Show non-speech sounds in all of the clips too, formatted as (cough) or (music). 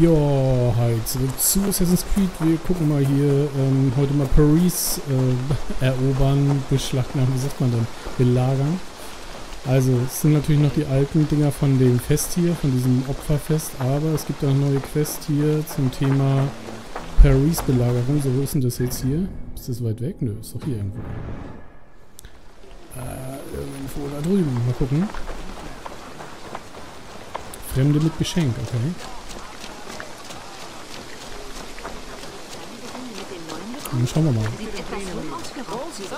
Ja, hi, zurück zu Assassin's Creed. Wir gucken mal hier ähm, heute mal Paris äh, (laughs) erobern, beschlagnahmen, wie sagt man denn, belagern. Also, es sind natürlich noch die alten Dinger von dem Fest hier, von diesem Opferfest, aber es gibt auch neue Quest hier zum Thema Paris-Belagerung. So, wo ist denn das jetzt hier? Ist das weit weg? Nö, ist doch hier irgendwo. Äh, irgendwo da drüben. Mal gucken. Fremde mit Geschenk, okay. Dann schauen wir mal. Sieht etwas Raubzüge.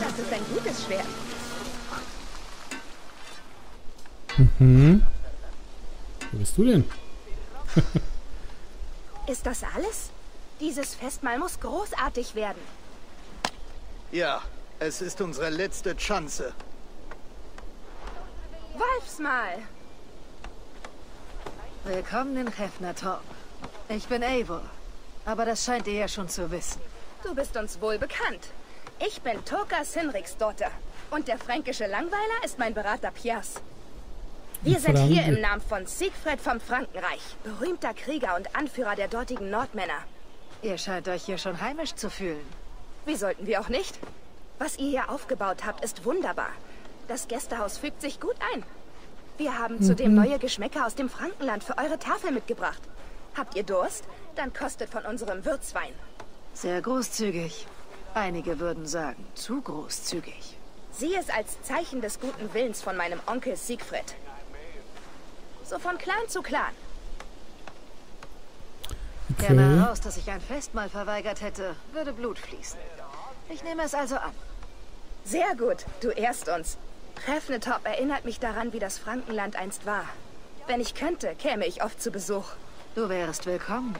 Das ist ein gutes Schwert. Mhm. Wer bist du denn? (laughs) Ist das alles? Dieses Festmahl muss großartig werden. Ja, es ist unsere letzte Chance. Wolfsmahl! Willkommen in Hefnertorp. Ich bin Eivor. Aber das scheint ihr ja schon zu wissen. Du bist uns wohl bekannt. Ich bin Turka Sinriks Dotter. Und der fränkische Langweiler ist mein Berater Piers. Wir sind hier im Namen von Siegfried vom Frankenreich, berühmter Krieger und Anführer der dortigen Nordmänner. Ihr scheint euch hier schon heimisch zu fühlen. Wie sollten wir auch nicht? Was ihr hier aufgebaut habt, ist wunderbar. Das Gästehaus fügt sich gut ein. Wir haben zudem neue Geschmäcker aus dem Frankenland für eure Tafel mitgebracht. Habt ihr Durst? Dann kostet von unserem Würzwein. Sehr großzügig. Einige würden sagen, zu großzügig. Sieh es als Zeichen des guten Willens von meinem Onkel Siegfried. So von Clan zu Clan. Gerne Okay. heraus, dass ich ein Festmahl verweigert hätte, würde Blut fließen. Ich nehme es also an. Sehr gut, du ehrst uns. Refnetop erinnert mich daran, wie das Frankenland einst war. Wenn ich könnte, käme ich oft zu Besuch. Du wärst willkommen.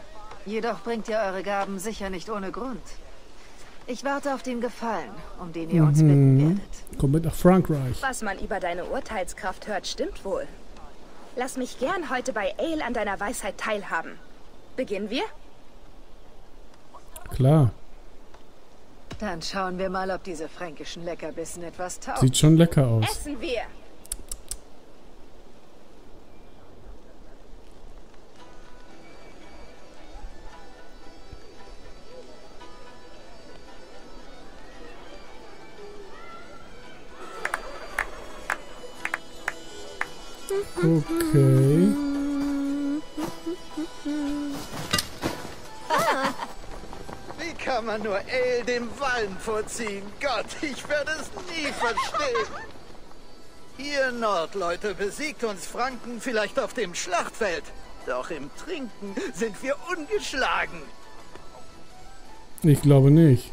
Jedoch bringt ihr eure Gaben sicher nicht ohne Grund. Ich warte auf den Gefallen, um den ihr uns bitten werdet. Komm mit nach Frankreich. Was man über deine Urteilskraft hört, stimmt wohl. Lass mich gern heute bei Ale an deiner Weisheit teilhaben. Beginnen wir? Klar. Dann schauen wir mal, ob diese fränkischen Leckerbissen etwas taugen. Sieht schon lecker aus. Essen wir! Okay. Wie kann man nur Ale dem Wallen vorziehen? Gott, ich werde es nie verstehen. Ihr Nordleute besiegt uns Franken vielleicht auf dem Schlachtfeld. Doch im Trinken sind wir ungeschlagen. Ich glaube nicht.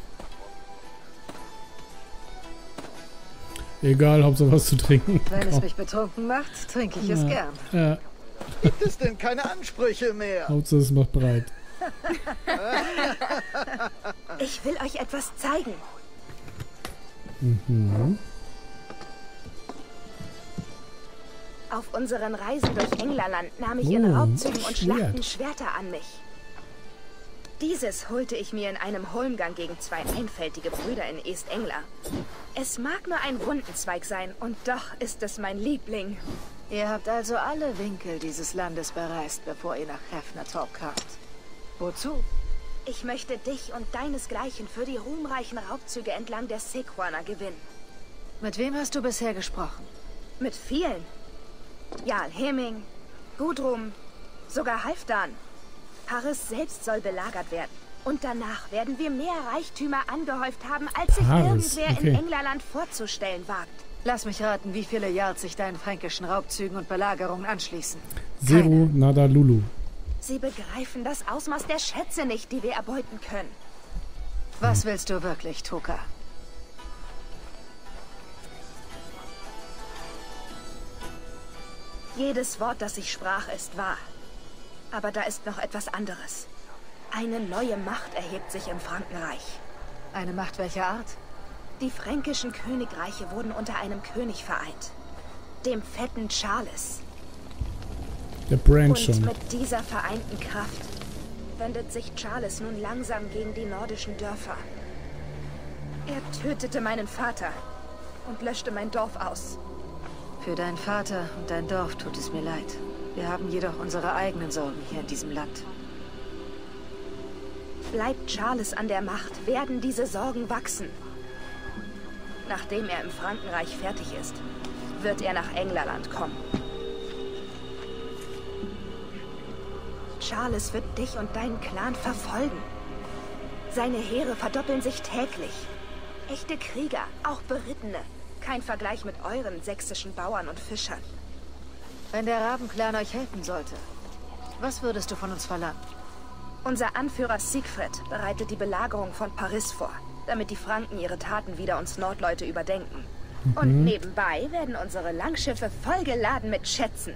Egal, Hauptsache was zu trinken. Wenn es mich betrunken macht, trinke ich es gern. Ja, Gibt es denn keine Ansprüche mehr? Hauptsache es macht breit. Ich will euch etwas zeigen. Auf unseren Reisen durch Englerland nahm ich in Oh, Raubzügen und. Schlachten Schwerter an mich. Dieses holte ich mir in einem Holmgang gegen zwei einfältige Brüder in East-Engler. Es mag nur ein Wundenzweig sein, und doch ist es mein Liebling. Ihr habt also alle Winkel dieses Landes bereist, bevor ihr nach Hefnertorp kamt. Wozu? Ich möchte dich und deinesgleichen für die ruhmreichen Raubzüge entlang der Sequana gewinnen. Mit wem hast du bisher gesprochen? Mit vielen. Jarl Heming, Gudrum, sogar Halfdan. Paris selbst soll belagert werden. Und danach werden wir mehr Reichtümer angehäuft haben, als sich Paris, irgendwer okay. in Englerland vorzustellen wagt. Lass mich raten, wie viele Yards sich deinen fränkischen Raubzügen und Belagerungen anschließen. Zero Nada Lulu. Sie begreifen das Ausmaß der Schätze nicht, die wir erbeuten können. Was willst du wirklich, Toka? Jedes Wort, das ich sprach, ist wahr. Aber da ist noch etwas anderes. Eine neue Macht erhebt sich im Frankenreich. Eine Macht welcher Art? Die fränkischen Königreiche wurden unter einem König vereint. Dem fetten Charles. Der Brand Und mit dieser vereinten Kraft wendet sich Charles nun langsam gegen die nordischen Dörfer. Er tötete meinen Vater und löschte mein Dorf aus. Für deinen Vater und dein Dorf tut es mir leid. Wir haben jedoch unsere eigenen Sorgen hier in diesem Land. Bleibt Charles an der Macht, werden diese Sorgen wachsen. Nachdem er im Frankenreich fertig ist, wird er nach Englerland kommen. Charles wird dich und deinen Clan verfolgen. Seine Heere verdoppeln sich täglich. Echte Krieger, auch Berittene. Kein Vergleich mit euren sächsischen Bauern und Fischern. Wenn der Rabenclan euch helfen sollte, was würdest du von uns verlangen? Unser Anführer Siegfried bereitet die Belagerung von Paris vor, damit die Franken ihre Taten wieder uns Nordleute überdenken. Mhm. Und nebenbei werden unsere Langschiffe vollgeladen mit Schätzen.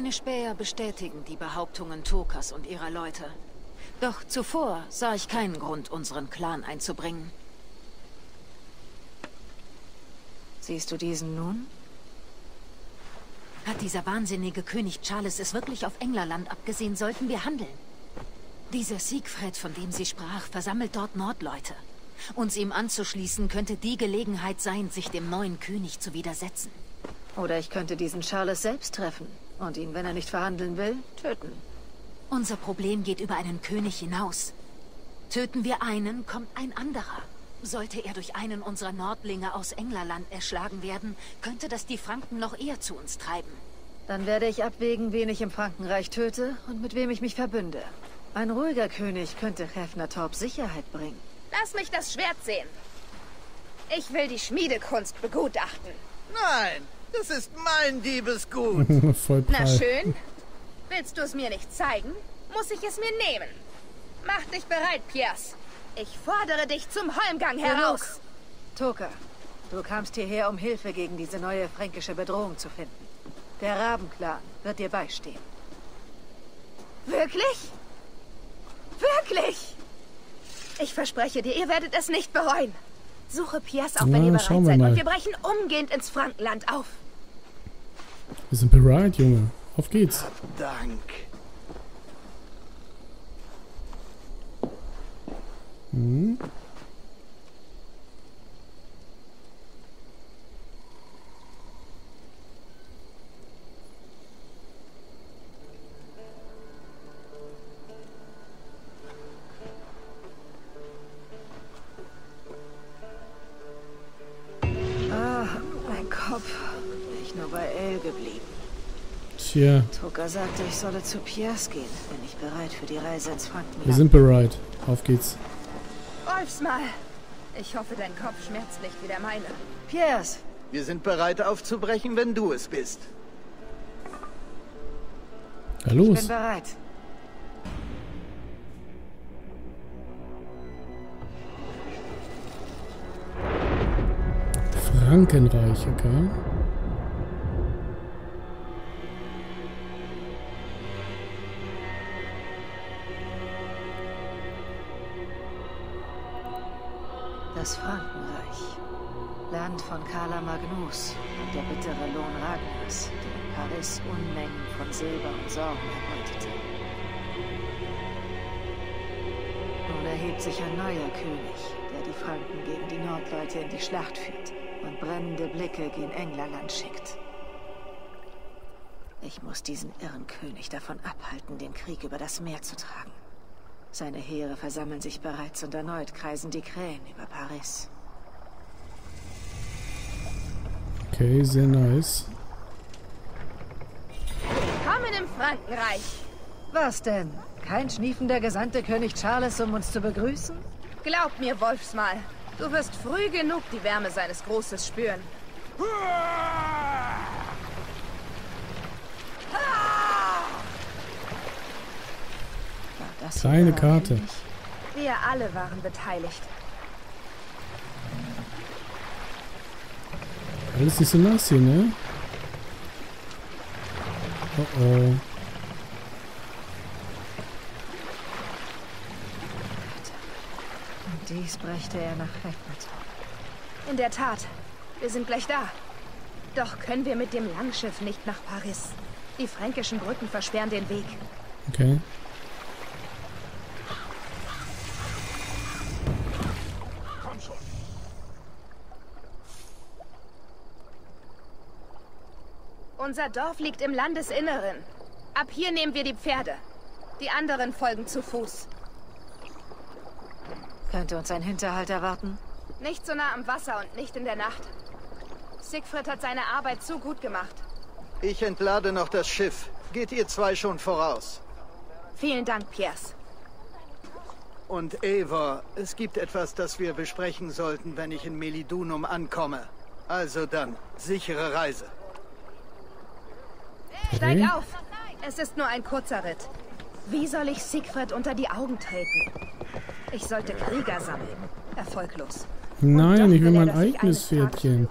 Meine Späher bestätigen die Behauptungen Tokas und ihrer Leute. Doch zuvor sah ich keinen Grund, unseren Clan einzubringen. Siehst du diesen nun? Hat dieser wahnsinnige König Charles es wirklich auf Englerland abgesehen, sollten wir handeln. Dieser Siegfried, von dem sie sprach, versammelt dort Nordleute. Uns ihm anzuschließen, könnte die Gelegenheit sein, sich dem neuen König zu widersetzen. Oder ich könnte diesen Charles selbst treffen und ihn, wenn er nicht verhandeln will, töten. Unser Problem geht über einen König hinaus. Töten wir einen, kommt ein anderer. Sollte er durch einen unserer Nordlinge aus Englerland erschlagen werden, könnte das die Franken noch eher zu uns treiben. Dann werde ich abwägen, wen ich im Frankenreich töte und mit wem ich mich verbünde. Ein ruhiger König könnte Torp Sicherheit bringen. Lass mich das Schwert sehen. Ich will die Schmiedekunst begutachten. Nein, das ist mein Diebesgut. (laughs) Voll Na schön. Willst du es mir nicht zeigen, muss ich es mir nehmen. Mach dich bereit, Piers. Ich fordere dich zum Holmgang heraus. Toka, du kamst hierher, um Hilfe gegen diese neue fränkische Bedrohung zu finden. Der Rabenclan wird dir beistehen. Wirklich? Wirklich? Ich verspreche dir, ihr werdet es nicht bereuen. Suche Piers, auch wenn ihr bereit seid. Und wir brechen umgehend ins Frankenland auf. Wir sind bereit, Junge. Auf geht's. Dank. Hm. Tja. Tucker sagte, ich solle zu Piers gehen. Bin ich bereit für die Reise ins Frankenland? Wir sind bereit. Auf geht's. Rolfs mal. Ich hoffe, dein Kopf schmerzt nicht wie der meine. Piers. Wir sind bereit aufzubrechen, wenn du es bist. Ja, los. Ich bin bereit. Frankenreich, okay. Und der bittere Lohn Ragnars, der in Paris Unmengen von Silber und Sorgen erbeutete. Nun erhebt sich ein neuer König, der die Franken gegen die Nordleute in die Schlacht führt und brennende Blicke gegen Englerland schickt. Ich muss diesen irren König davon abhalten, den Krieg über das Meer zu tragen. Seine Heere versammeln sich bereits und erneut kreisen die Krähen über Paris. Okay, sehr nice. Willkommen im Frankenreich. Was denn? Kein schniefender Gesandte König Charles, um uns zu begrüßen? Glaub mir, Wolfsmal, du wirst früh genug die Wärme seines Großes spüren. Das Kleine Karte. Wir alle waren beteiligt. Alles nicht so nass hier, ne? Oh oh. Und dies brächte er nach Redmond. In der Tat. Wir sind gleich da. Doch können wir mit dem Langschiff nicht nach Paris. Die fränkischen Brücken versperren den Weg. Okay. Unser Dorf liegt im Landesinneren. Ab hier nehmen wir die Pferde. Die anderen folgen zu Fuß. Könnte uns ein Hinterhalt erwarten? Nicht so nah am Wasser und nicht in der Nacht. Siegfried hat seine Arbeit zu gut gemacht. Ich entlade noch das Schiff. Geht ihr zwei schon voraus? Vielen Dank, Piers. Und Eivor, es gibt etwas, das wir besprechen sollten, wenn ich in Melidunum ankomme. Also dann, sichere Reise. Steig auf! Es ist nur ein kurzer Ritt. Wie soll ich Siegfried unter die Augen treten? Ich sollte Krieger sammeln. Erfolglos. Nein, ich will mein ich eigenes Pferdchen.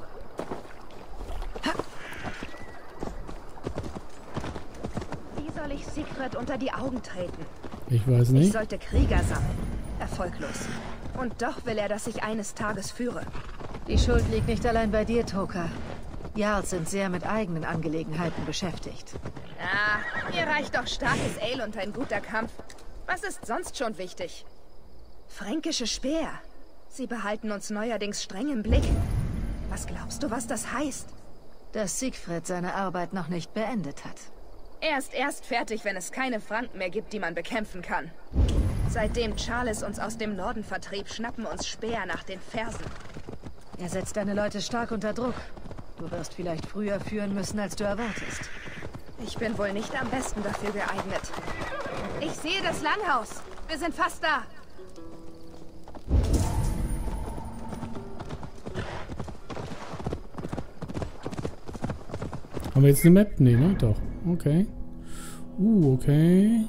Wie soll ich Siegfried unter die Augen treten? Ich weiß Ich nicht. sollte Krieger sammeln. Erfolglos. Und doch will er, dass ich eines Tages führe. Die Schuld liegt nicht allein bei dir, Toka. Jarls sind sehr mit eigenen Angelegenheiten beschäftigt. Ah, mir reicht doch starkes Ale und ein guter Kampf. Was ist sonst schon wichtig? Fränkische Speer. Sie behalten uns neuerdings streng im Blick. Was glaubst du, was das heißt? Dass Siegfried seine Arbeit noch nicht beendet hat. Er ist erst fertig, wenn es keine Franken mehr gibt, die man bekämpfen kann. Seitdem Charles uns aus dem Norden vertrieb, schnappen uns Speer nach den Fersen. Er setzt deine Leute stark unter Druck. Du wirst vielleicht früher führen müssen, als du erwartest. Ich bin wohl nicht am besten dafür geeignet. Ich sehe das Langhaus. Wir sind fast da. Haben wir jetzt eine Map? Nee, ne? Doch. Okay. Uh, okay.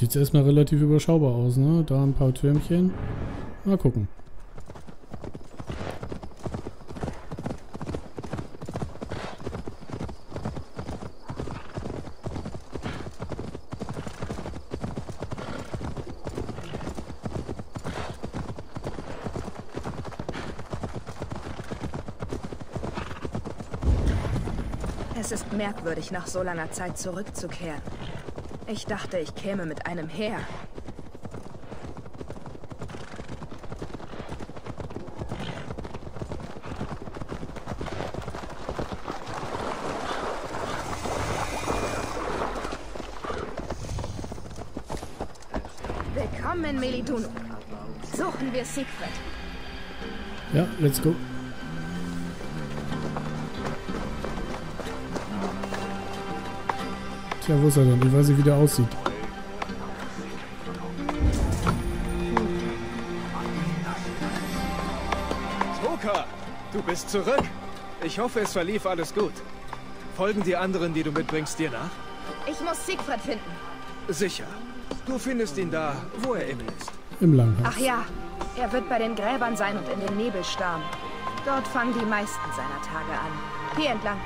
Jetzt erstmal relativ überschaubar aus, ne? Da ein paar Türmchen. Mal gucken. Es ist merkwürdig, nach so langer Zeit zurückzukehren. Ich dachte, ich käme mit einem her. Willkommen in Melidunum. Suchen wir Siegfried. Ja, let's go. Tja, wo ist er denn? Ich weiß nicht, wie der aussieht. Toka, du bist zurück. Ich hoffe, es verlief alles gut. Folgen die anderen, die du mitbringst, dir nach? Ich muss Siegfried finden. Sicher. Du findest ihn da, wo er immer ist. Im Langhaus. Ach ja, er wird bei den Gräbern sein und in den Nebel starren. Dort fangen die meisten seiner Tage an. Hier entlang.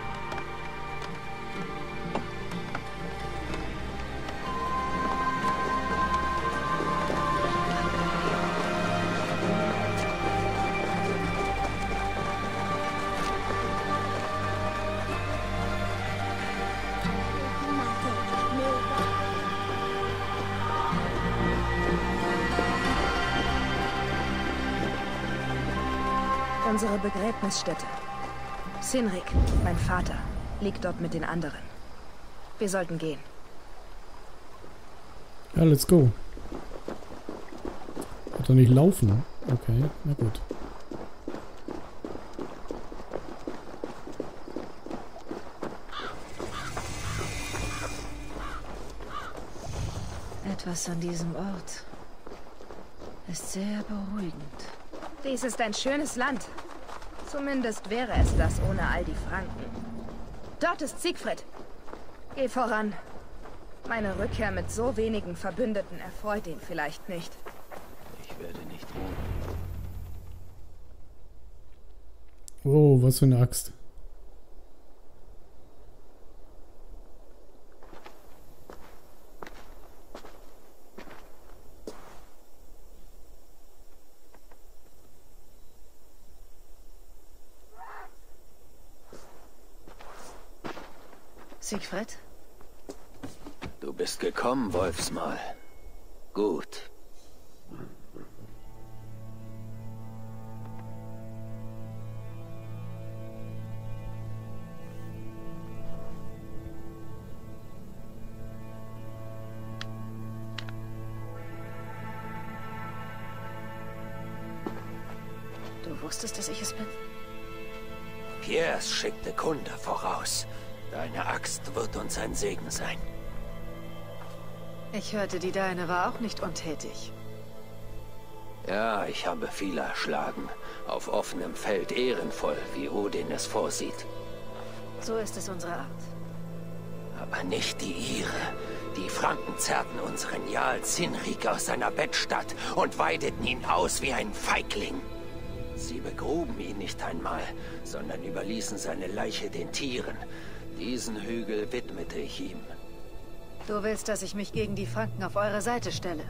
Unsere Begräbnisstätte. Sinrik, mein Vater, liegt dort mit den anderen. Wir sollten gehen. Ja, let's go. Hat er nicht laufen? Okay, na gut. Etwas an diesem Ort ist sehr beruhigend. Dies ist ein schönes Land. Zumindest wäre es das ohne all die Franken. Dort ist Siegfried. Geh voran. Meine Rückkehr mit so wenigen Verbündeten erfreut ihn vielleicht nicht. Ich werde nicht ruhen. Oh, was für eine Axt. Siegfried? Du bist gekommen, Wolfsmal. Gut. Ein Segen sein. Ich hörte, die deine war auch nicht untätig. Ja, ich habe viele erschlagen. Auf offenem Feld ehrenvoll, wie Odin es vorsieht. So ist es unsere Art. Aber nicht die ihre. Die Franken zerrten unseren Jarl Zinrik aus seiner Bettstadt und weideten ihn aus wie ein Feigling. Sie begruben ihn nicht einmal, sondern überließen seine Leiche den Tieren. Diesen Hügel widmete ich ihm. Du willst, dass ich mich gegen die Franken auf eure Seite stelle?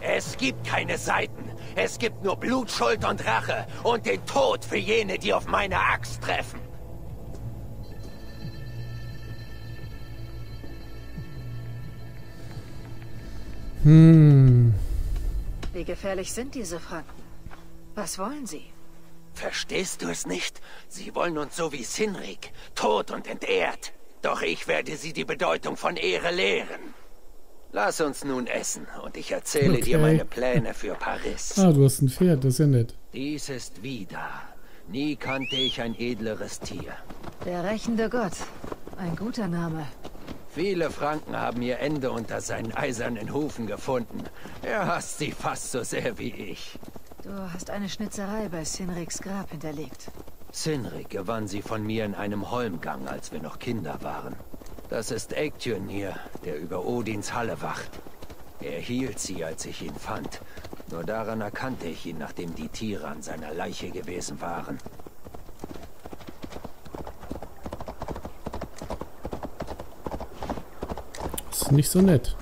Es gibt keine Seiten. Es gibt nur Blut, Schuld und Rache und den Tod für jene, die auf meine Axt treffen. Hm. Wie gefährlich sind diese Franken? Was wollen sie? Verstehst du es nicht? Sie wollen uns so wie Sinrik, tot und entehrt. Doch ich werde sie die Bedeutung von Ehre lehren. Lass uns nun essen und ich erzähle Okay. dir meine Pläne für Paris. Ah, du hast ein Pferd, das ist ja nett. Dies ist Vida. Nie kannte ich ein edleres Tier. Der rächende Gott. Ein guter Name. Viele Franken haben ihr Ende unter seinen eisernen Hufen gefunden. Er hasst sie fast so sehr wie ich. Du hast eine Schnitzerei bei Sinriks Grab hinterlegt. Sinrik gewann sie von mir in einem Holmgang, als wir noch Kinder waren. Das ist Eiktyn hier, der über Odins Halle wacht. Er hielt sie, als ich ihn fand. Nur daran erkannte ich ihn, nachdem die Tiere an seiner Leiche gewesen waren. Das ist nicht so nett.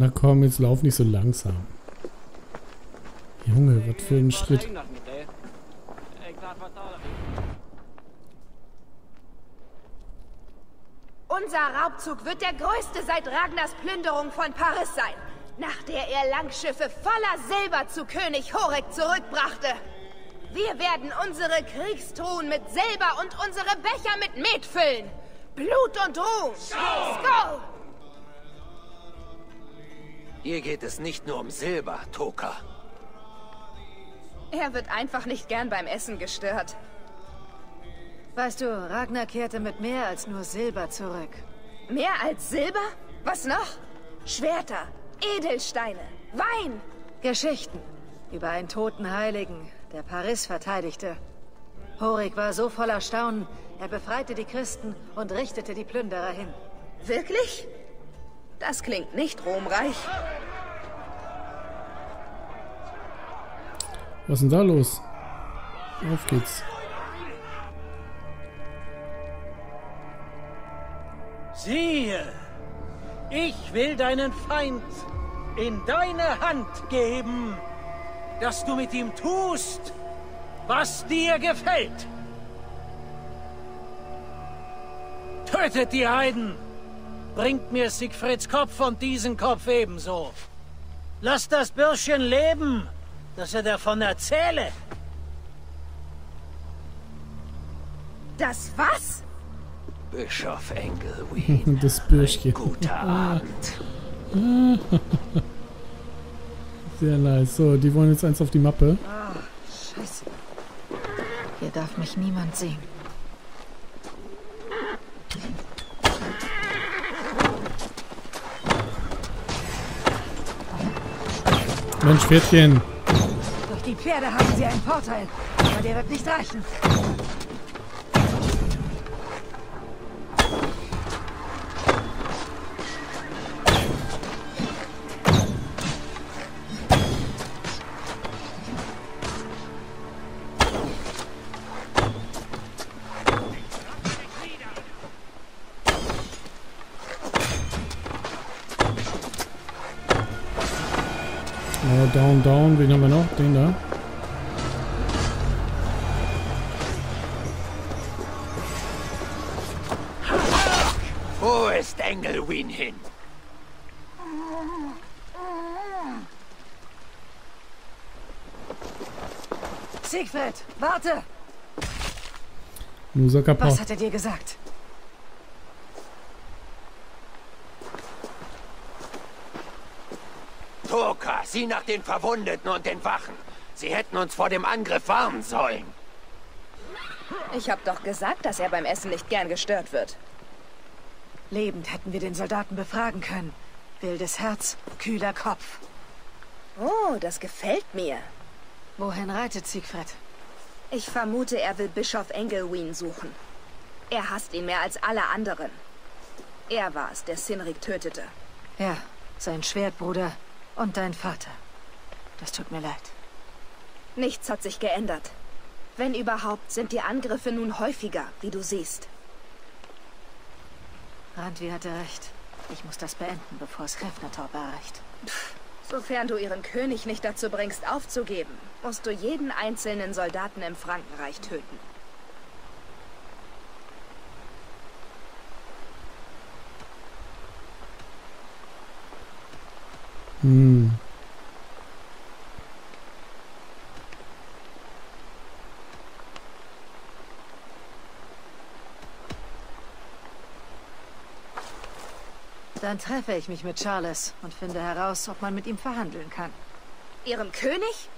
Na komm, jetzt lauf nicht so langsam. Junge, was für ein Schritt. Unser Raubzug wird der größte seit Ragnars Plünderung von Paris sein, nach der er Langschiffe voller Silber zu König Horek zurückbrachte. Wir werden unsere Kriegstruhen mit Silber und unsere Becher mit Met füllen. Blut und Ruhm. Skål! Hier geht es nicht nur um Silber, Toka. Er wird einfach nicht gern beim Essen gestört. Weißt du, Ragnar kehrte mit mehr als nur Silber zurück. Mehr als Silber? Was noch? Schwerter, Edelsteine, Wein. Geschichten über einen toten Heiligen, der Paris verteidigte. Horik war so voller Staunen, er befreite die Christen und richtete die Plünderer hin. Wirklich? Das klingt nicht ruhmreich. Was ist denn da los? Auf geht's. Siehe, ich will deinen Feind in deine Hand geben, dass du mit ihm tust, was dir gefällt. Tötet die Heiden, bringt mir Siegfrieds Kopf und diesen Kopf ebenso. Lass das Bürschchen leben, dass er davon erzähle. Das was? Bischof Engelwin. (laughs) Das Bürschchen. Guter Abend. (laughs) Sehr nice. So, die wollen jetzt eins auf die Mappe. Scheiße. Hier darf mich niemand sehen. Mensch, Pferdchen. Durch die Pferde haben sie einen Vorteil, aber der wird nicht reichen. Down, down. Wen haben wir noch? Den da. Wo ist Engelwin hin? Siegfried, warte! Loser kaputt. Was hat er dir gesagt? Toka, sieh nach den Verwundeten und den Wachen. Sie hätten uns vor dem Angriff warnen sollen. Ich hab doch gesagt, dass er beim Essen nicht gern gestört wird. Lebend hätten wir den Soldaten befragen können. Wildes Herz, kühler Kopf. Oh, das gefällt mir. Wohin reitet Siegfried? Ich vermute, er will Bischof Engelwin suchen. Er hasst ihn mehr als alle anderen. Er war es, der Sinrik tötete. Ja, sein Schwertbruder und dein Vater. Das tut mir leid. Nichts hat sich geändert. Wenn überhaupt, sind die Angriffe nun häufiger, wie du siehst. Randvi hatte recht. Ich muss das beenden, bevor es Kräfnertorp erreicht. Sofern du ihren König nicht dazu bringst, aufzugeben, musst du jeden einzelnen Soldaten im Frankenreich töten. Hm. Dann treffe ich mich mit Charles und finde heraus, ob man mit ihm verhandeln kann. Ihrem König?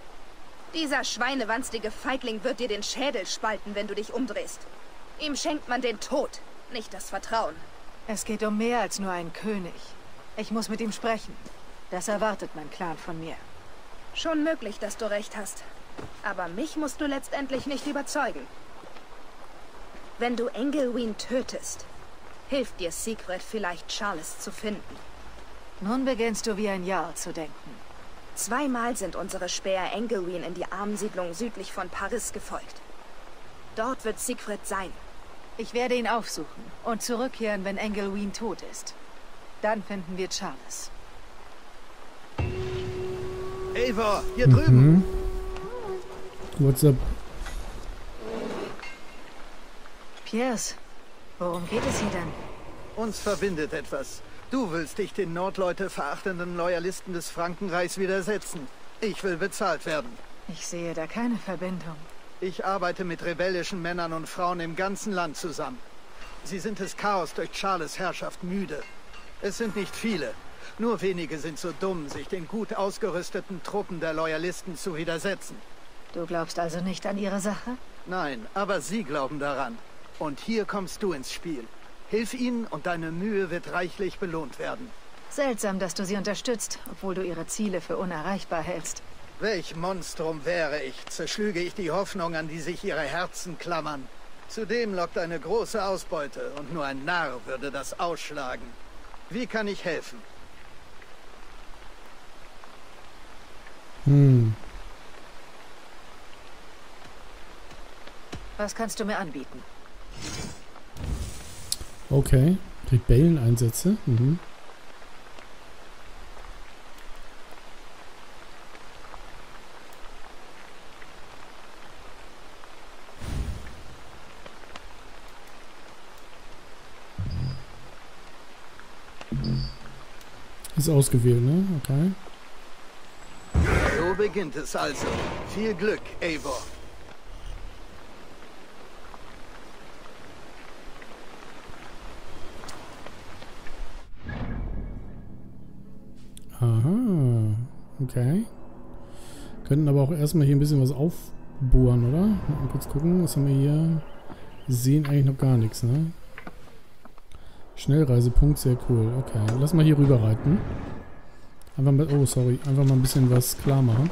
Dieser schweinewanstige Feigling wird dir den Schädel spalten, wenn du dich umdrehst. Ihm schenkt man den Tod, nicht das Vertrauen. Es geht um mehr als nur einen König. Ich muss mit ihm sprechen. Das erwartet mein Clan von mir. Schon möglich, dass du recht hast. Aber mich musst du letztendlich nicht überzeugen. Wenn du Engelwin tötest, hilft dir Siegfried vielleicht, Charles zu finden. Nun beginnst du wie ein Jarl zu denken. Zweimal sind unsere Späher Engelwin in die Armensiedlung südlich von Paris gefolgt. Dort wird Siegfried sein. Ich werde ihn aufsuchen und zurückkehren, wenn Engelwin tot ist. Dann finden wir Charles. Eivor, hier drüben. Mhm. What's up? Piers, worum geht es hier denn? Uns verbindet etwas. Du willst dich den Nordleute verachtenden Loyalisten des Frankenreichs widersetzen. Ich will bezahlt werden. Ich sehe da keine Verbindung. Ich arbeite mit rebellischen Männern und Frauen im ganzen Land zusammen. Sie sind des Chaos durch Charles Herrschaft müde. Es sind nicht viele. Nur wenige sind so dumm, sich den gut ausgerüsteten Truppen der Loyalisten zu widersetzen. Du glaubst also nicht an ihre Sache? Nein, aber sie glauben daran. Und hier kommst du ins Spiel. Hilf ihnen und deine Mühe wird reichlich belohnt werden. Seltsam, dass du sie unterstützt, obwohl du ihre Ziele für unerreichbar hältst. Welch Monstrum wäre ich, zerschlüge ich die Hoffnung, an die sich ihre Herzen klammern. Zudem lockt eine große Ausbeute und nur ein Narr würde das ausschlagen. Wie kann ich helfen? Hm. Was kannst du mir anbieten? Okay. Rebelleneinsätze. Mhm. Ist ausgewählt, ne? Okay. So beginnt es also. Viel Glück, Eivor. Aha. Okay. Könnten aber auch erstmal hier ein bisschen was aufbohren, oder? Mal kurz gucken. Was haben wir hier? Sehen eigentlich noch gar nichts, ne? Schnellreisepunkt, sehr cool. Okay, lass mal hier rüber reiten. Einfach mal, oh sorry, einfach mal ein bisschen was klar machen.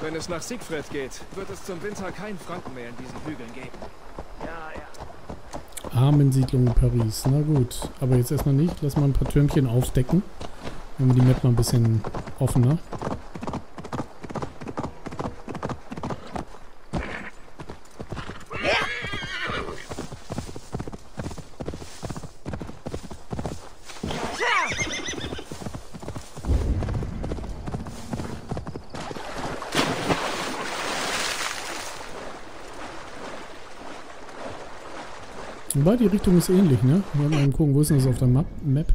Wenn es nach Siegfried geht, wird es zum Winter keinen Franken mehr in diesen Hügeln geben. Armensiedlung in Paris. Na gut, aber jetzt erstmal nicht. Lass mal ein paar Türmchen aufdecken. Wir die Map mal ein bisschen offener. Wobei, die Richtung ist ähnlich, ne? Wir mal gucken, wo ist denn das auf der Map? Map?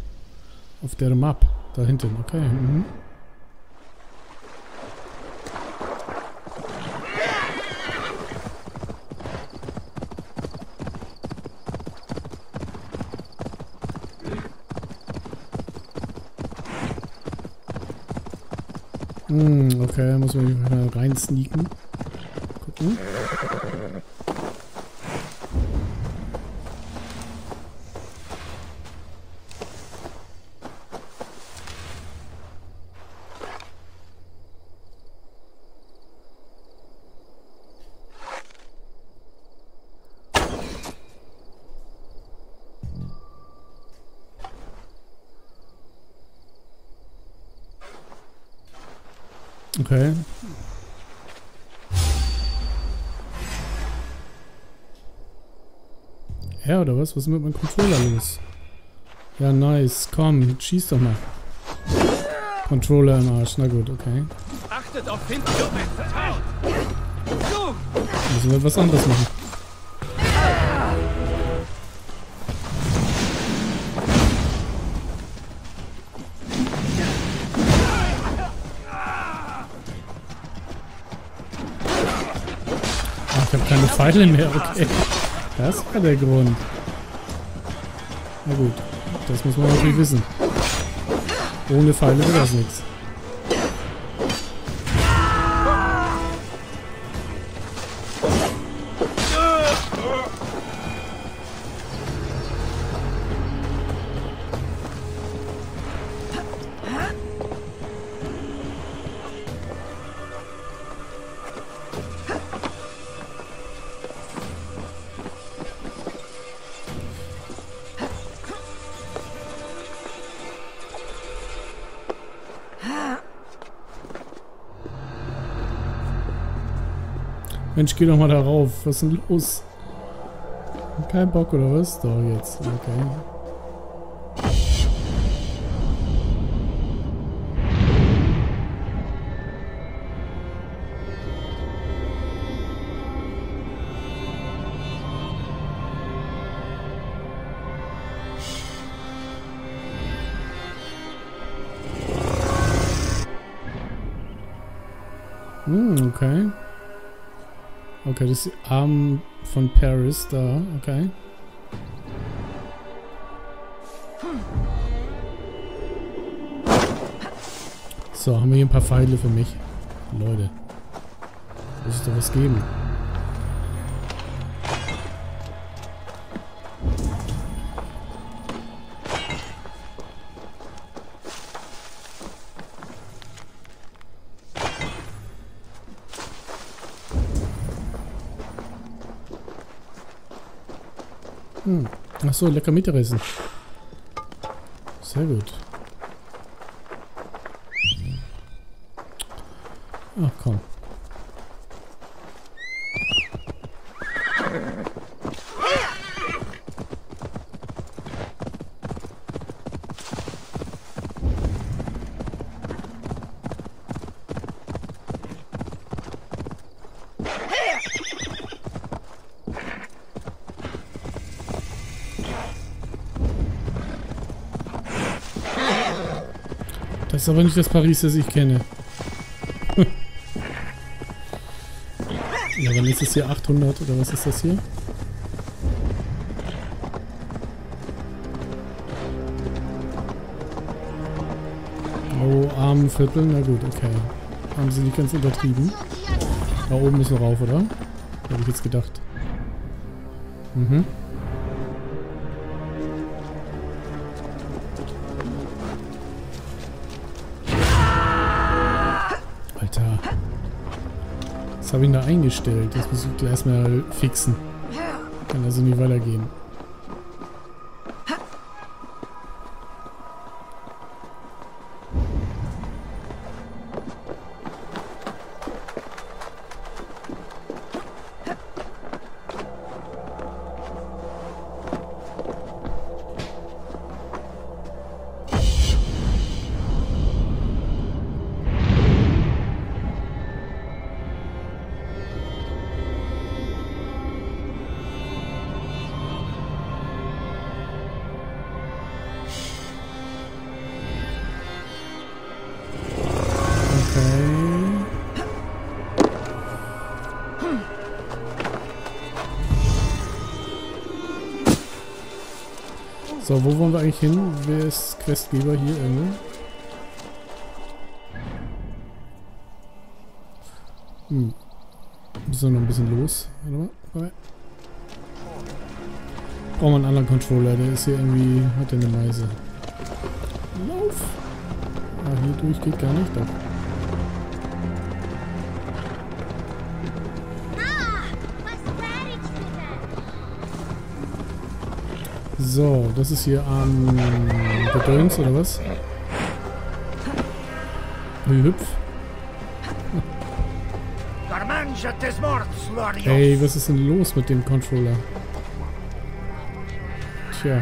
Auf der Map. Da hinten, okay. Mhm. Hm, okay, muss man rein sneaken. Gucken. Okay. Ja, oder was? Was ist mit meinem Controller los? Ja, nice. Komm, schieß doch mal. Controller im Arsch. Na gut, okay. Achtet auf! Müssen wir was anderes machen. Pfeile mehr, okay. Das war der Grund. Na gut, das muss man natürlich wissen. Ohne Pfeile wird das nichts. Mensch, geh doch mal da rauf. Was ist denn los? Kein Bock oder was? Doch, jetzt. Okay. Okay, das Arm von Paris da, okay. So, haben wir hier ein paar Pfeile für mich. Leute. Muss es doch was geben. Achso, lecker Mittagessen. Sehr gut. Ach komm. Das ist aber nicht das Paris, das ich kenne. ja, dann ist es hier 800 oder was ist das hier? Oh, Armenviertel, na gut, okay. Haben sie nicht ganz untertrieben. Da oben müssen wir rauf, oder? Habe ich jetzt gedacht. Mhm. Habe ich da eingestellt? Das muss ich erstmal fixen. Kann also nie weitergehen. So, wo wollen wir eigentlich hin? Wer ist Questgeber hier? Irgendwo? Hm. Müssen wir noch ein bisschen los. Warte mal. vorbei. Brauchen wir einen anderen Controller. Der ist hier irgendwie... Hat der eine Meise. Lauf! Ah, hier durch geht gar nicht. Doch. So, das ist hier am ähm, Gedöns, oder was? Wie hüpf. Ey, was ist denn los mit dem Controller? Tja.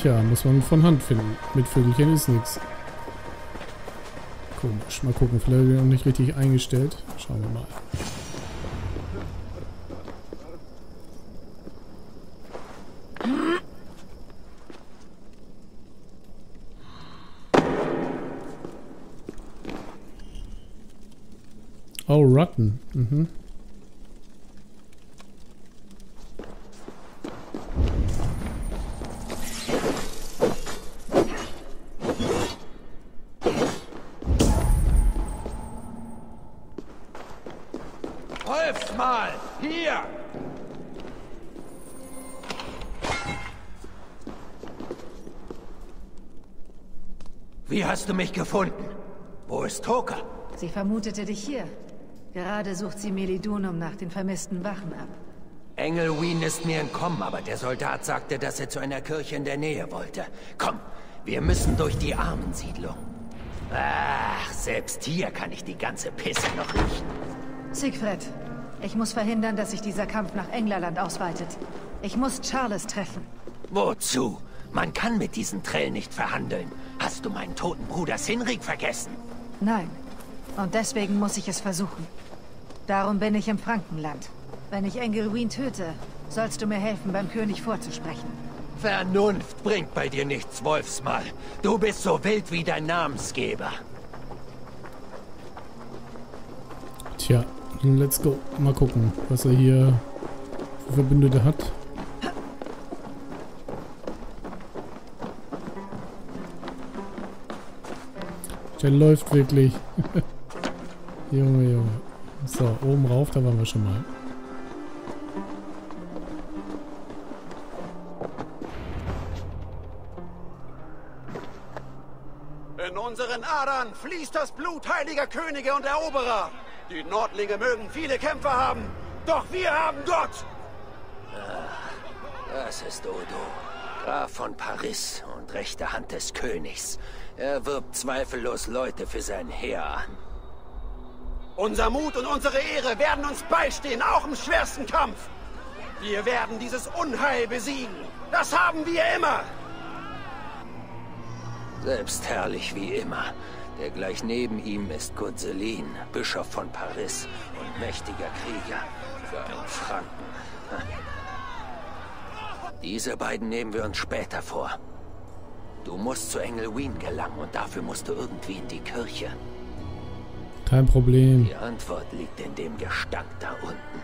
Tja, muss man von Hand finden. Mit Vögelchen ist nichts. Komisch. Mal gucken, vielleicht habe ich noch nicht richtig eingestellt. Schauen wir mal. Oh, Rotten. Mhm. Mich gefunden? Wo ist Toka? Sie vermutete dich hier. Gerade sucht sie Melidunum nach den vermissten Wachen ab. Engelween ist mir entkommen, aber der Soldat sagte, dass er zu einer Kirche in der Nähe wollte. Komm, wir müssen durch die Armensiedlung. Ach, selbst hier kann ich die ganze Pisse noch riechen. Siegfried, ich muss verhindern, dass sich dieser Kampf nach Englerland ausweitet. Ich muss Charles treffen. Wozu? Man kann mit diesen Trell nicht verhandeln. Hast du meinen toten Bruder Sinrik vergessen? Nein. Und deswegen muss ich es versuchen. Darum bin ich im Frankenland. Wenn ich Engelween töte, sollst du mir helfen, beim König vorzusprechen. Vernunft bringt bei dir nichts, Wolfsmal. Du bist so wild wie dein Namensgeber. Tja, let's go. Mal gucken, was er hier für Verbündete hat. Der läuft wirklich. (laughs) Junge, Junge. So, oben rauf, da waren wir schon mal. In unseren Adern fließt das Blut heiliger Könige und Eroberer. Die Nordlinge mögen viele Kämpfer haben, doch wir haben Gott. Das ist Odo, Graf von Paris und rechte Hand des Königs. Er wirbt zweifellos Leute für sein Heer an. Unser Mut und unsere Ehre werden uns beistehen, auch im schwersten Kampf. Wir werden dieses Unheil besiegen. Das haben wir immer. Selbst herrlich wie immer. Der gleich neben ihm ist Gutselin, Bischof von Paris und mächtiger Krieger für einen Franken. Diese beiden nehmen wir uns später vor. Du musst zu Engelween gelangen und dafür musst du irgendwie in die Kirche. Kein Problem. Die Antwort liegt in dem Gestank da unten.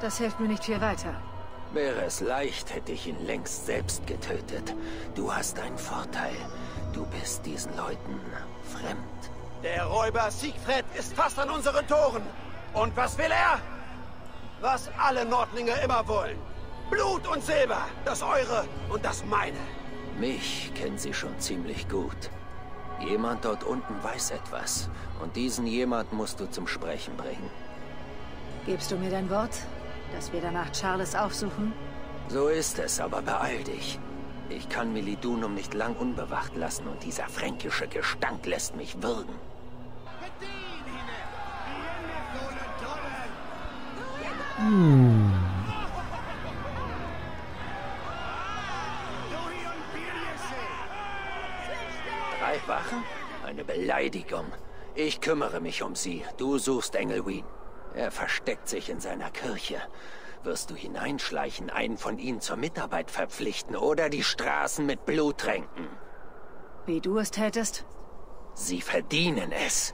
Das hilft mir nicht viel weiter. Wäre es leicht, hätte ich ihn längst selbst getötet. Du hast einen Vorteil. Du bist diesen Leuten fremd. Der Räuber Siegfried ist fast an unseren Toren. Und was will er? Was alle Nordlinge immer wollen. Blut und Silber. Das eure und das meine. Mich kennen sie schon ziemlich gut. Jemand dort unten weiß etwas. Und diesen jemand musst du zum Sprechen bringen. Gibst du mir dein Wort, dass wir danach Charles aufsuchen? So ist es, aber beeil dich. Ich kann Melidunum nicht lang unbewacht lassen und dieser fränkische Gestank lässt mich würgen. Hm. Beleidigung. Ich kümmere mich um sie. Du suchst Engelween. Er versteckt sich in seiner Kirche. Wirst du hineinschleichen, einen von ihnen zur Mitarbeit verpflichten oder die Straßen mit Blut tränken? Wie du es tätest? Sie verdienen es.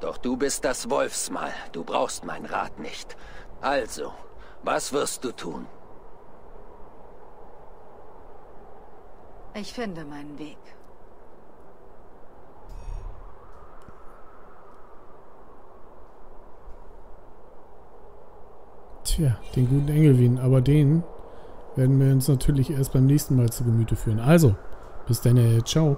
Doch du bist das Wolfsmal. Du brauchst meinen Rat nicht. Also, was wirst du tun? Ich finde meinen Weg. Tja, den guten Engelwin. Aber den werden wir uns natürlich erst beim nächsten Mal zu Gemüte führen. Also, bis dann, ciao.